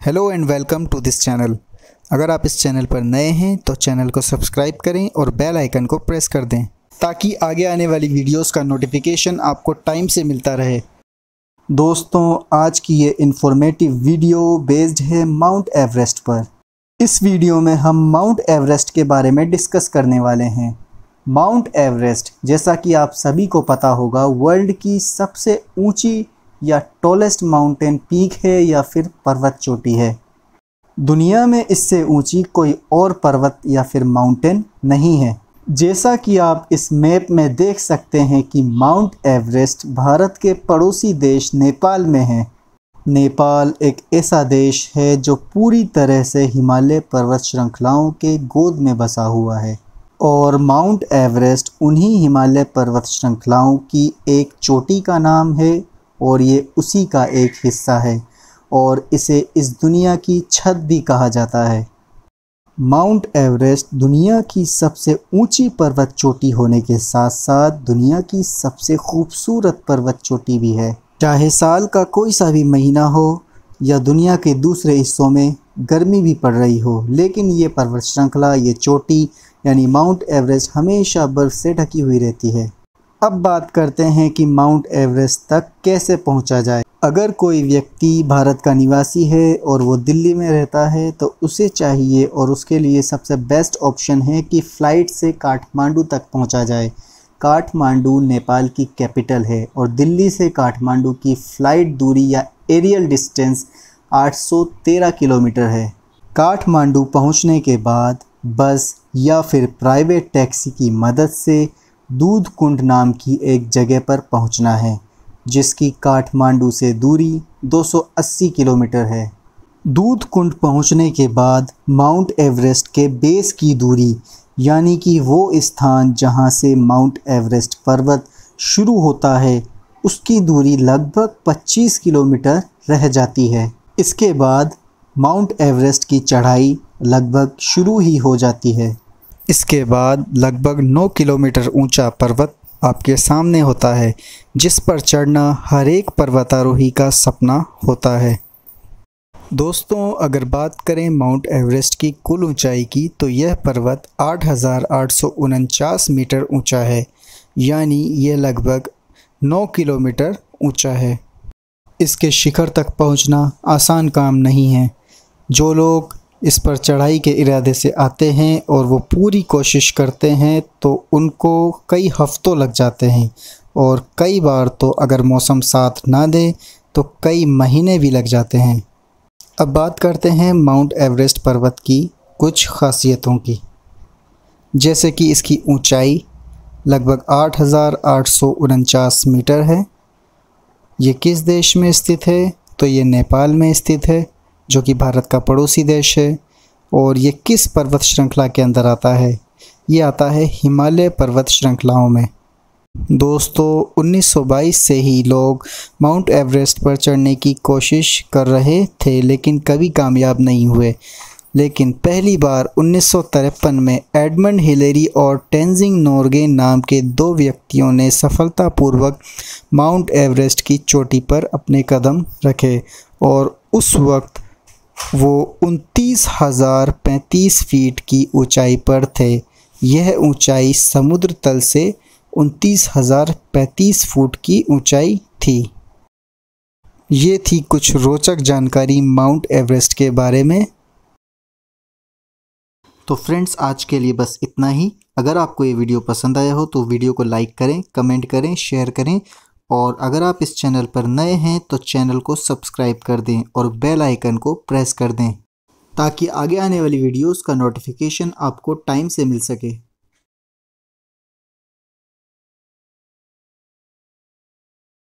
Hello and welcome to this channel अगर आप इस चैनल पर नए हैं तो चैनल को सब्सक्राइब करें और बेल आइकन को प्रेस कर दें, ताकि आगे आने वाली वीडियोस का नोटिफिकेशन आपको टाइम से मिलता रहे। दोस्तों, आज की ये इन्फॉर्मेटिव वीडियो बेस्ड है माउंट एवरेस्ट पर। इस वीडियो में हम माउंट एवरेस्ट के बारे में डिस्कस करने वाले हैं। माउंट एवरेस्ट जैसा कि आप सभी को पता होगा वर्ल्ड की सबसे ऊँची या टॉलेस्ट माउंटेन पीक है या फिर पर्वत चोटी है। दुनिया में इससे ऊँची कोई और पर्वत या फिर माउंटेन नहीं है। जैसा कि आप इस मैप में देख सकते हैं कि माउंट एवरेस्ट भारत के पड़ोसी देश नेपाल में है। नेपाल एक ऐसा देश है जो पूरी तरह से हिमालय पर्वत श्रृंखलाओं के गोद में बसा हुआ है और माउंट एवरेस्ट उन्हीं हिमालय पर्वत श्रृंखलाओं की एक चोटी का नाम है। और ये उसी का एक हिस्सा है और इसे इस दुनिया की छत भी कहा जाता है। माउंट एवरेस्ट दुनिया की सबसे ऊँची पर्वत चोटी होने के साथ साथ दुनिया की सबसे खूबसूरत पर्वत चोटी भी है। चाहे साल का कोई सा भी महीना हो या दुनिया के दूसरे हिस्सों में गर्मी भी पड़ रही हो, लेकिन ये पर्वत श्रृंखला, ये चोटी, यानी माउंट एवरेस्ट हमेशा बर्फ़ से ढकी हुई रहती है। अब बात करते हैं कि माउंट एवरेस्ट तक कैसे पहुँचा जाए। अगर कोई व्यक्ति भारत का निवासी है और वो दिल्ली में रहता है तो उसे चाहिए और उसके लिए सबसे बेस्ट ऑप्शन है कि फ़्लाइट से काठमांडू तक पहुँचा जाए। काठमांडू नेपाल की कैपिटल है और दिल्ली से काठमांडू की फ़्लाइट दूरी या एरियल डिस्टेंस 813 किलोमीटर है। काठमांडू पहुँचने के बाद बस या फिर प्राइवेट टैक्सी की मदद से दूध कुंड नाम की एक जगह पर पहुँचना है, जिसकी काठमांडू से दूरी 280 किलोमीटर है। दूध कुंड पहुँचने के बाद माउंट एवरेस्ट के बेस की दूरी, यानी कि वो स्थान जहाँ से माउंट एवरेस्ट पर्वत शुरू होता है, उसकी दूरी लगभग 25 किलोमीटर रह जाती है। इसके बाद माउंट एवरेस्ट की चढ़ाई लगभग शुरू ही हो जाती है। इसके बाद लगभग 9 किलोमीटर ऊँचा पर्वत आपके सामने होता है, जिस पर चढ़ना हर एक पर्वतारोही का सपना होता है। दोस्तों, अगर बात करें माउंट एवरेस्ट की कुल ऊंचाई की तो यह पर्वत आठ हज़ार आठ सौ उनचास मीटर ऊँचा है, यानी यह लगभग 9 किलोमीटर ऊँचा है। इसके शिखर तक पहुँचना आसान काम नहीं है। जो लोग इस पर चढ़ाई के इरादे से आते हैं और वो पूरी कोशिश करते हैं तो उनको कई हफ्तों लग जाते हैं। और कई बार तो अगर मौसम साथ ना दे तो कई महीने भी लग जाते हैं। अब बात करते हैं माउंट एवरेस्ट पर्वत की कुछ खासियतों की। जैसे कि इसकी ऊंचाई लगभग आठ हज़ार आठ सौ उनचास मीटर है। ये किस देश में स्थित है? तो ये नेपाल में स्थित है। जो कि भारत का पड़ोसी देश है, और ये किस पर्वत श्रृंखला के अंदर आता है? ये आता है हिमालय पर्वत श्रृंखलाओं में। दोस्तों 1922 से ही लोग माउंट एवरेस्ट पर चढ़ने की कोशिश कर रहे थे, लेकिन कभी कामयाब नहीं हुए। लेकिन पहली बार उन्नीस सौ तिरपन में एडमंड हिलेरी और टेंजिंग नोर्गे नाम के दो व्यक्तियों ने सफलतापूर्वक माउंट एवरेस्ट की चोटी पर अपने कदम रखे, और उस वक्त वो उनतीस हज़ार पैंतीस फीट की ऊंचाई पर थे। यह ऊंचाई समुद्र तल से उनतीस हज़ार पैंतीस फुट की ऊंचाई थी। ये थी कुछ रोचक जानकारी माउंट एवरेस्ट के बारे में। तो फ्रेंड्स, आज के लिए बस इतना ही। अगर आपको ये वीडियो पसंद आया हो तो वीडियो को लाइक करें, कमेंट करें, शेयर करें और अगर आप इस चैनल पर नए हैं तो चैनल को सब्सक्राइब कर दें और बेल आइकन को प्रेस कर दें, ताकि आगे आने वाली वीडियोस का नोटिफिकेशन आपको टाइम से मिल सके।